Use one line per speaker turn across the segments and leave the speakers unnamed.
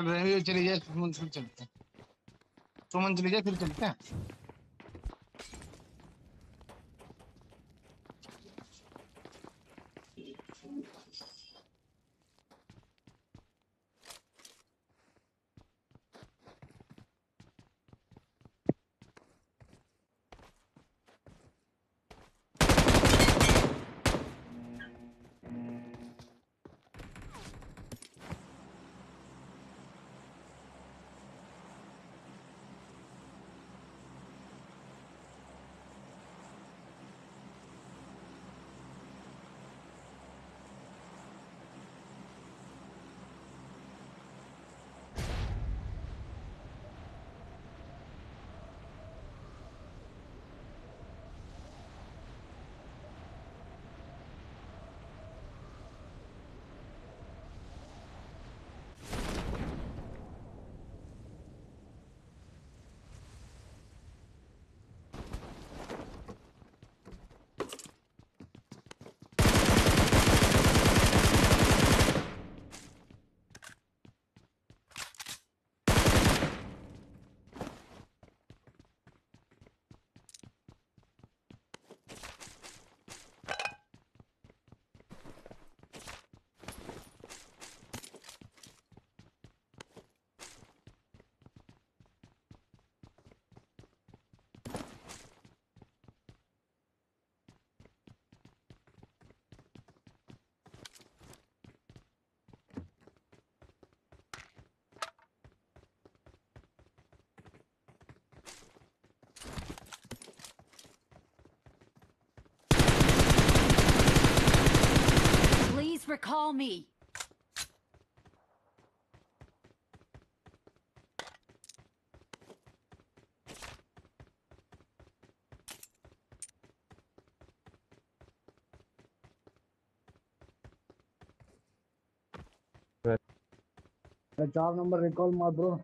चल रहे हैं ये चली जाए सुमन फिर चलते हैं सुमन चली जाए फिर चलते हैं
call me.
The job number recall my bro.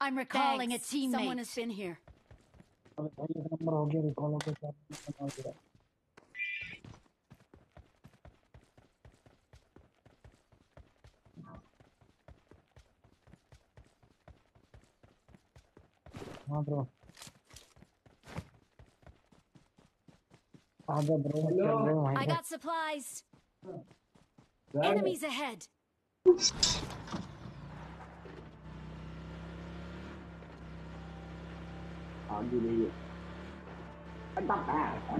I'm recalling a teammate. Someone has been here.
अरे भाई एक नंबर हो गया रिकॉल हो गया चार नंबर हो गया हाँ ब्रो आजा ब्रो चल रहे हैं
I
वहीं पे
got supplies. Enemies ahead.
房子没有
还打牌房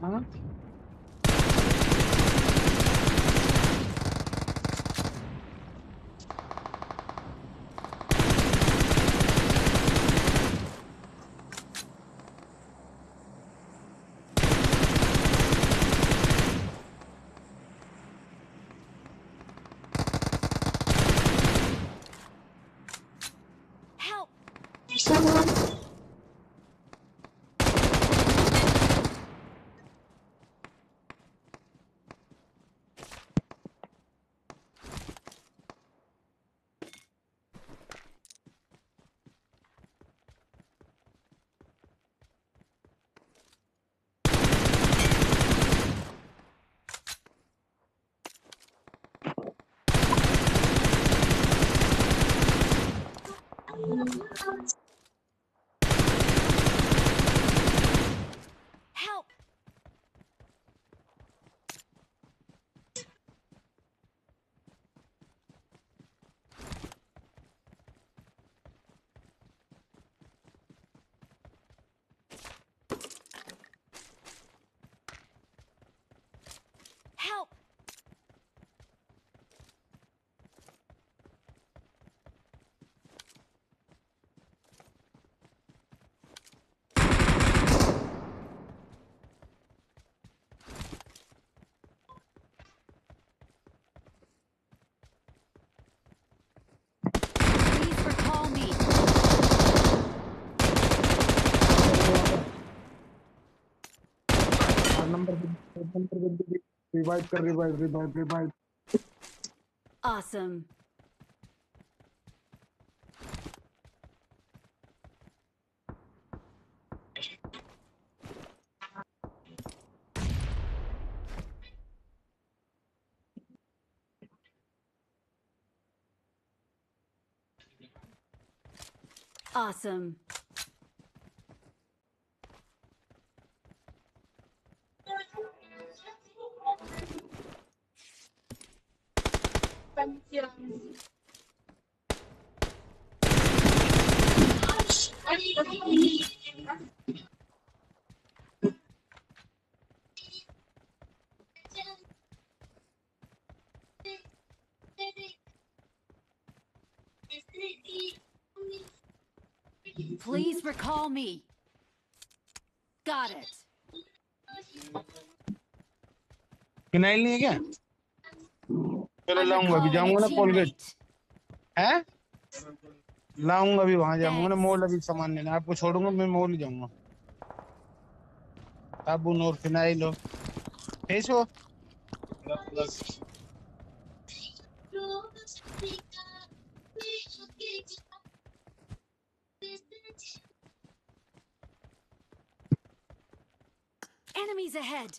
Help! Help! Revive कर revive revive revive
Awesome. Awesome. Please recall me. Got it.
Phenyl नहीं है क्या चलो
I'm
लाऊँगा अभी जाऊँगा ना कोलगेट. है लाऊँगा अभी वहाँ जाऊँगा ना. मॉल अभी सामान लेना आपको छोड़ूँगा मैं मॉल ही जाऊँगा साबुन और फिनाइल हो फेस हो
Enemies ahead.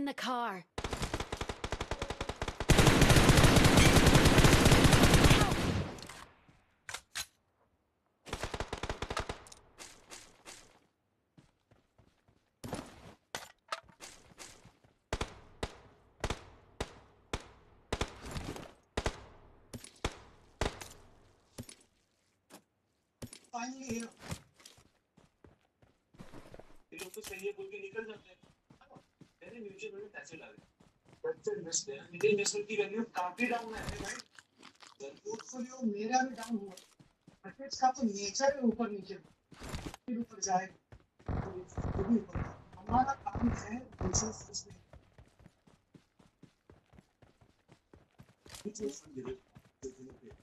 in the car. Help!
ये लोग तो सही है बोल के निकल जाते हैं अरे म्यूचुअल में पैसे ला रहे
मेरी इन्वेस्टमेंट की वैल्यू काफ़ी डाउन है भाई पोर्टफोलियो मेरा भी डाउन हुआ मार्केट्स का तो नेचर है ऊपर नीचे फिर ऊपर जाए तो भी ऊपर हमारा काम है business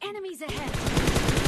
Enemies ahead!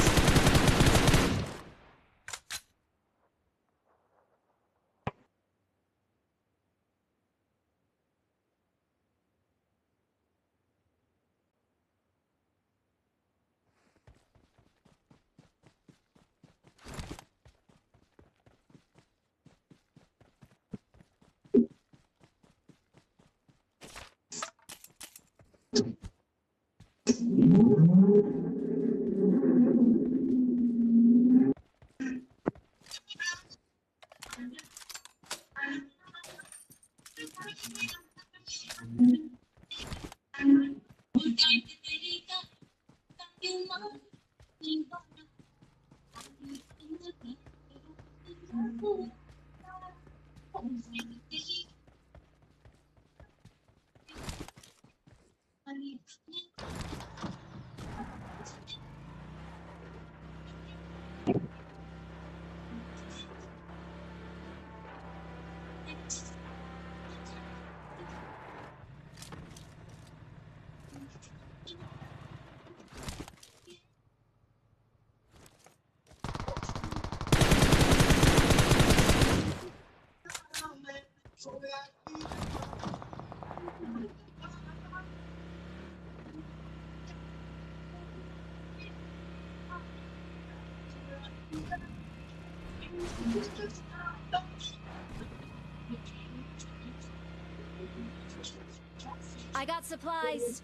Mm-hmm. I got supplies.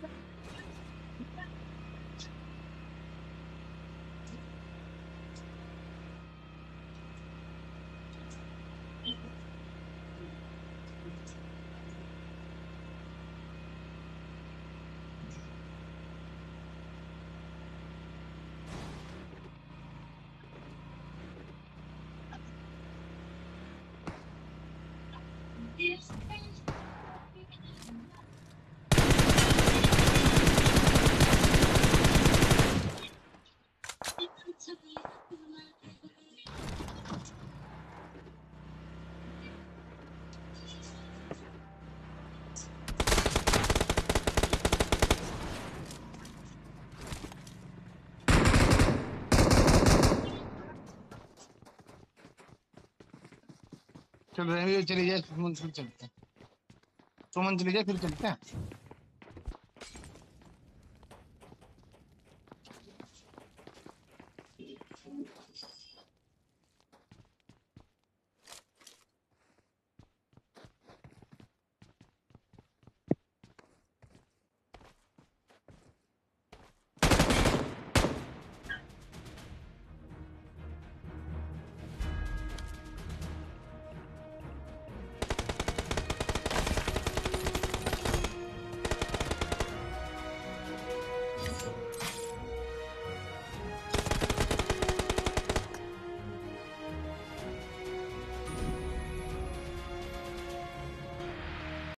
चल रहे चले जाए सुमन चलते हैं सुमन चले जाए फिर चलते हैं